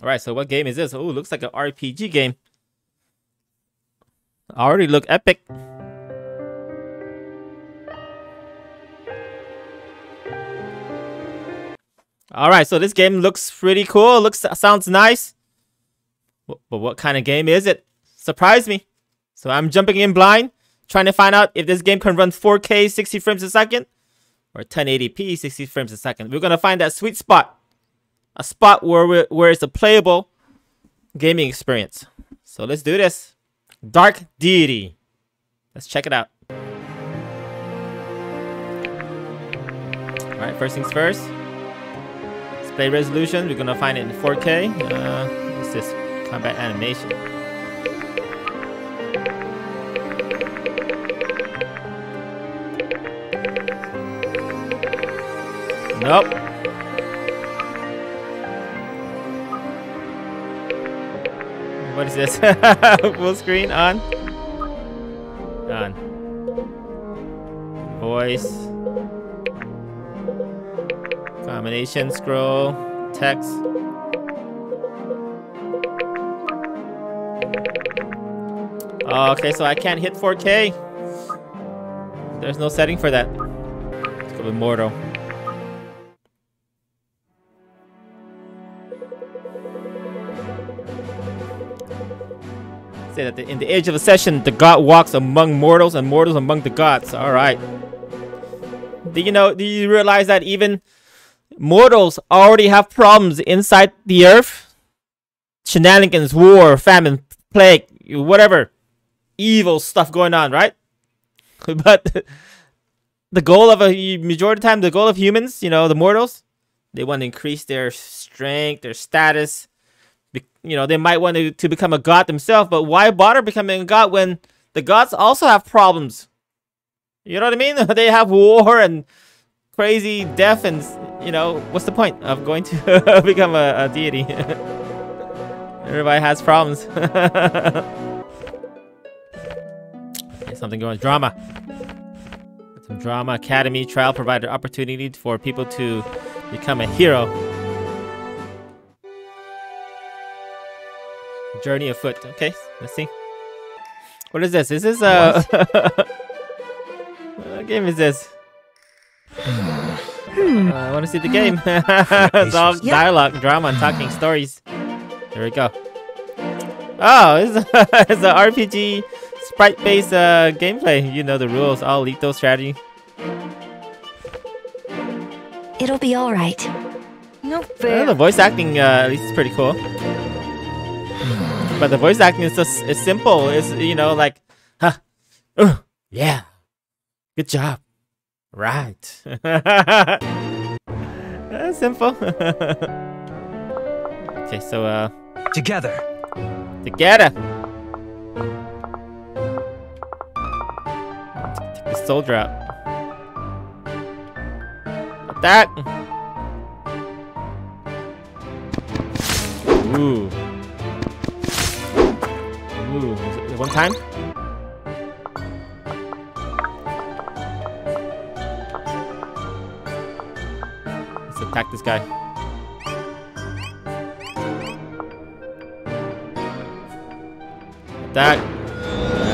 All right, so what game is this? Oh, looks like an RPG game. Already look epic. All right, so this game looks pretty cool. Looks sounds nice. But what kind of game is it? Surprise me. So I'm jumping in blind, trying to find out if this game can run 4K 60 frames a second or 1080p 60 frames a second. We're gonna find that sweet spot, a spot where where it's a playable gaming experience. So let's do this. Dark Deity. Let's check it out. All right, first things first. Display resolution. We're gonna find it in 4K. Uh, what's this? Combat animation. Nope. What is this? Full screen on? On. Voice. Combination scroll. Text. Okay, so I can't hit 4K. There's no setting for that. Let's go with Mortal. Say that in the age of a session, the god walks among mortals and mortals among the gods. All right. Do you know? Do you realize that even mortals already have problems inside the earth? Shenanigans, war, famine, plague, whatever, evil stuff going on, right? but the goal of a majority of the time, the goal of humans, you know, the mortals, they want to increase their strength, their status, you know, they might want to, to become a god themselves, but why bother becoming a god when the gods also have problems? You know what I mean? they have war and crazy death and, you know, what's the point of going to become a, a deity? Everybody has problems. something going drama. Some drama academy trial provided opportunity for people to become a hero. Journey afoot. Okay, let's see. What is this? Is this uh what game is this? uh, I want to see the game. it's all dialogue, drama, and talking stories. There we go. Oh, it's a, it's a RPG sprite-based uh, gameplay. You know the rules. All lethal strategy. It'll be all right. No fair. Well, the voice acting, uh, at least, is pretty cool. But the voice acting is just it's simple. It's you know like, huh, uh, yeah, good job, right. That's simple. okay, so uh, together, together. Take the soldier out. That. Ooh. Ooh, one time? Let's attack this guy. Attack.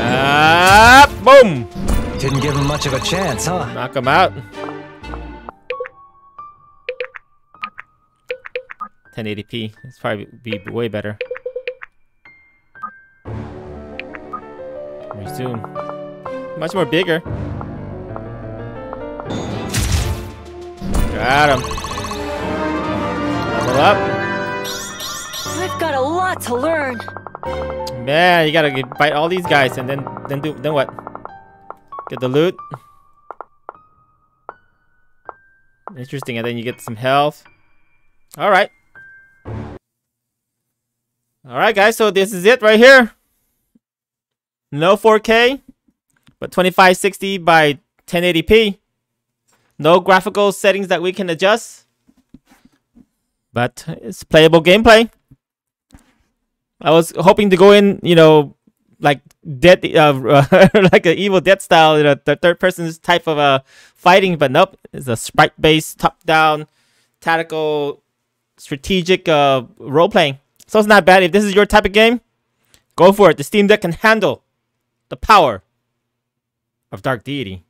Ah, boom! Didn't give him much of a chance, huh? Knock him out. 1080p. It's probably be way better. Resume. Much more bigger. Got him. Level up. I've got a lot to learn. Man, you gotta get, fight all these guys and then then do then what? Get the loot. Interesting, and then you get some health. All right. All right, guys. So this is it right here. No 4K, but 2560 by 1080p. No graphical settings that we can adjust. But it's playable gameplay. I was hoping to go in, you know, like dead, uh, like an Evil Dead style, you know, the third person type of uh, fighting, but nope. It's a sprite-based, top-down, tactical, strategic uh, role playing. So it's not bad. If this is your type of game, go for it. The Steam Deck can handle the power of Dark Deity.